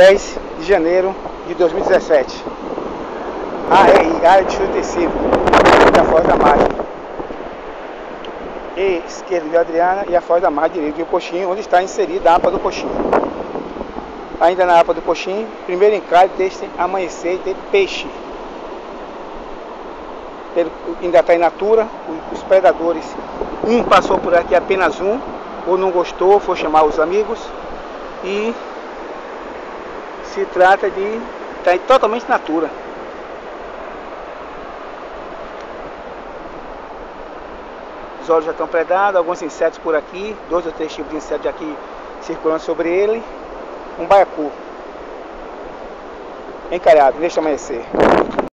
10 de janeiro de 2017. ARI, área de tecido, da Foz da Margem. E esquerdo de Adriana e a Foz da Margem direito de Coxinho, onde está inserida a APA do Coxinho. Ainda na APA do Coxinho, primeiro encalhe deste amanhecer de peixe. Ele ainda está em natura, os predadores, um passou por aqui apenas um, ou não gostou, foi chamar os amigos, e se trata de estar tá totalmente natura. Os olhos já estão predados, alguns insetos por aqui, dois ou três tipos de insetos aqui circulando sobre ele. Um baiacu encalhado neste amanhecer.